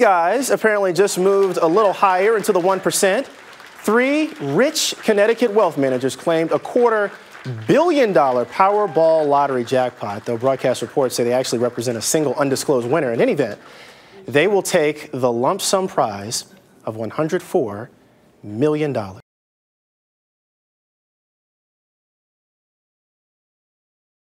guys apparently just moved a little higher into the 1%. Three rich Connecticut wealth managers claimed a quarter billion dollar Powerball lottery jackpot, though broadcast reports say they actually represent a single undisclosed winner. In any event, they will take the lump sum prize of $104 million.